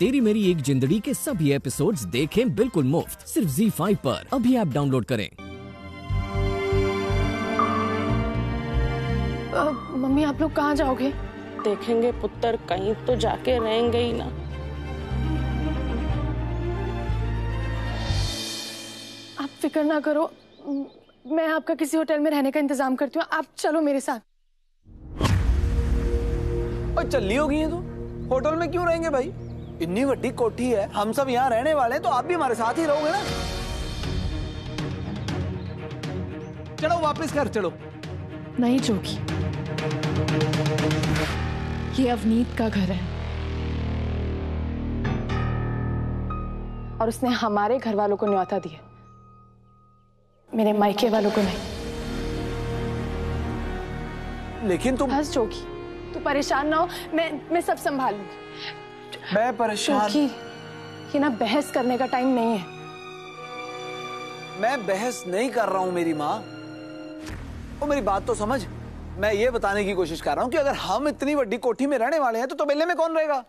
तेरी मेरी एक ज़िंदगी के सभी एपिसोड्स देखें बिल्कुल मुफ़्त सिर्फ़ जी फाइव पर। अभी ऐप डाउनलोड करें। मम्मी आप लोग कहाँ जाओगे? देखेंगे पुत्र कहीं तो जाके रहेंगे ही ना। आप फ़िक्र ना करो। मैं आपका किसी होटल में रहने का इंतज़ाम करती हूँ। आप चलो मेरे साथ। और चल्ली हो गई है तू? होटल में क्यों रहेंगे भाई? इतनी बड़ी कोठी है। हम सब यहाँ रहने वाले हैं तो आप भी हमारे साथ ही रहोगे ना? चलो वापस घर चलो। नहीं जोगी। ये अवनीत का घर है। और उसने हमारे घर वालों को न्योता दिया मेरे मायके वालों को नहीं। लेकिन तुम बस जोगी तू परेशान ना हो। मैं मैं सब संभाल लूँगी मैं परेशान ये ना बहस करने का टाइम नहीं है। मैं बहस नहीं कर रहा हूँ मेरी माँ। वो मेरी बात तो समझ। मैं ये बताने की कोशिश कर रहा हूँ कि अगर हम इतनी बड़ी कोठी में रहने वाले हैं तो तबेले में कौन रहेगा?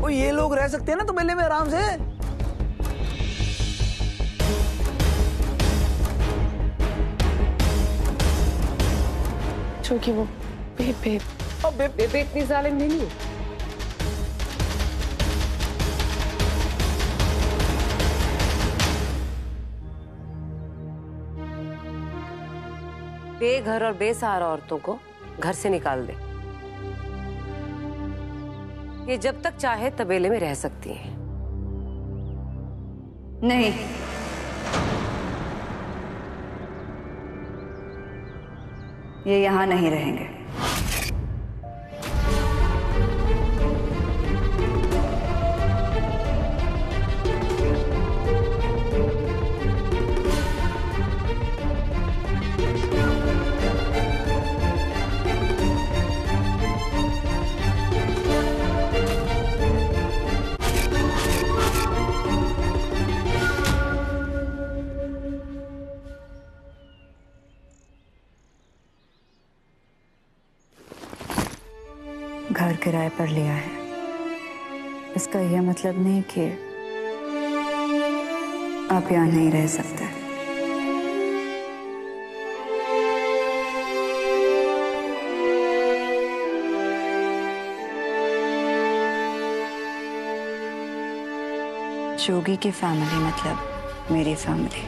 वो ये लोग रह सकते हैं ना तबेले में आराम से। जोगी वो बे, बे, और बे, बेबे इतनी जालिम नहीं है बेघर और बेसहारा औरतों को घर से निकाल दे। ये जब तक चाहे तबेले में रह सकती हैं। नहीं। ये यहाँ नहीं रहेंगे। घर किराए पर लिया है। इसका यह मतलब नहीं कि आप यहाँ नहीं रह सकते। जोगी की फैमिली मतलब मेरी फैमिली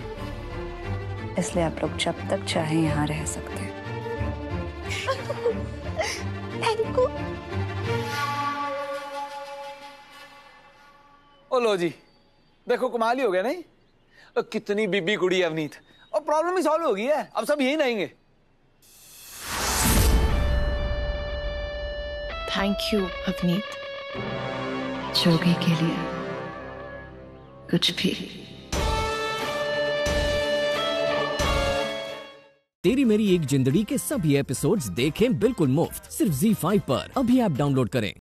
इसलिए आप लोग जब तक चाहें यहाँ रह सकते हैं। ओ लो जी देखो कमाल ही हो गया नहीं? और कितनी बीबी कुड़ी है अवनीत। और प्रॉब्लम ही सॉल्व हो गई है अब सब यही रहेंगे। Thank you Avneet. जोगी के लिए कुछ भी तेरी मेरी एक ज़िंदगी के सभी एपिसोड्स देखें बिल्कुल मुफ़्त, सिर्फ़ जी फाइव पर। अभी ऐप डाउनलोड करें।